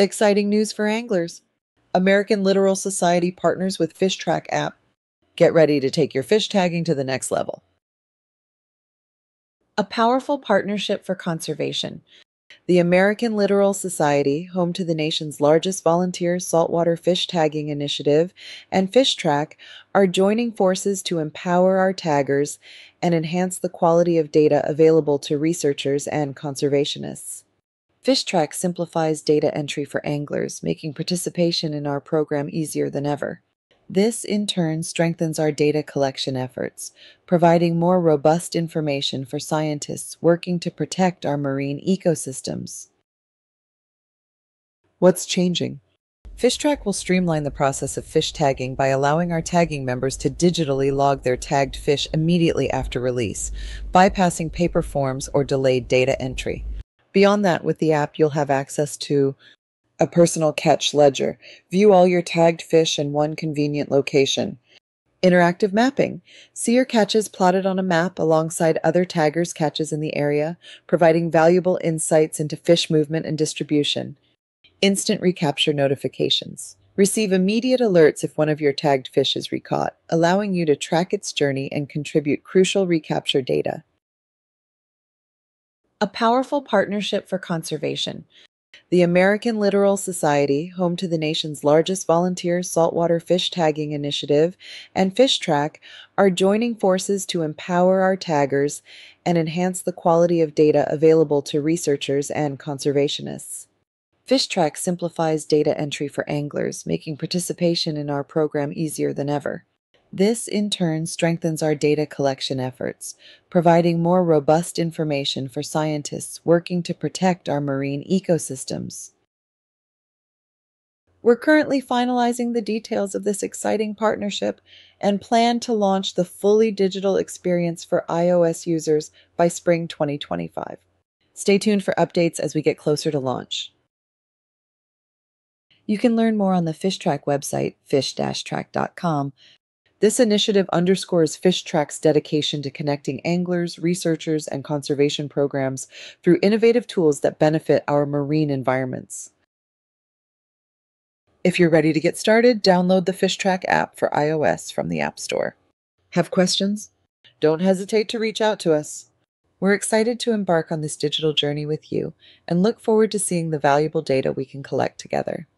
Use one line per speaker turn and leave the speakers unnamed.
Exciting news for anglers. American Littoral Society partners with Fish-Trak app. Get ready to take your fish tagging to the next level. A powerful partnership for conservation. The American Littoral Society, home to the nation's largest volunteer saltwater fish tagging initiative, and Fish-Trak are joining forces to empower our taggers and enhance the quality of data available to researchers and conservationists. Fish-Trak simplifies data entry for anglers, making participation in our program easier than ever. This, in turn, strengthens our data collection efforts, providing more robust information for scientists working to protect our marine ecosystems. What's changing? Fish-Trak will streamline the process of fish tagging by allowing our tagging members to digitally log their tagged fish immediately after release, bypassing paper forms or delayed data entry. Beyond that, with the app, you'll have access to a personal catch ledger, view all your tagged fish in one convenient location. Interactive mapping. See your catches plotted on a map alongside other taggers' catches in the area, providing valuable insights into fish movement and distribution. Instant recapture notifications. Receive immediate alerts if one of your tagged fish is recaught, allowing you to track its journey and contribute crucial recapture data. A powerful partnership for conservation. The American Littoral Society, home to the nation's largest volunteer saltwater fish tagging initiative, and Fish-Trak are joining forces to empower our taggers and enhance the quality of data available to researchers and conservationists. Fish-Trak simplifies data entry for anglers, making participation in our program easier than ever. This, in turn, strengthens our data collection efforts, providing more robust information for scientists working to protect our marine ecosystems. We're currently finalizing the details of this exciting partnership and plan to launch the fully digital experience for iOS users by spring 2025. Stay tuned for updates as we get closer to launch. You can learn more on the Fish-Trak website, fish-trak.com, this initiative underscores Fish-Trak's dedication to connecting anglers, researchers, and conservation programs through innovative tools that benefit our marine environments. If you're ready to get started, download the Fish-Trak app for iOS from the App Store. Have questions? Don't hesitate to reach out to us. We're excited to embark on this digital journey with you and look forward to seeing the valuable data we can collect together.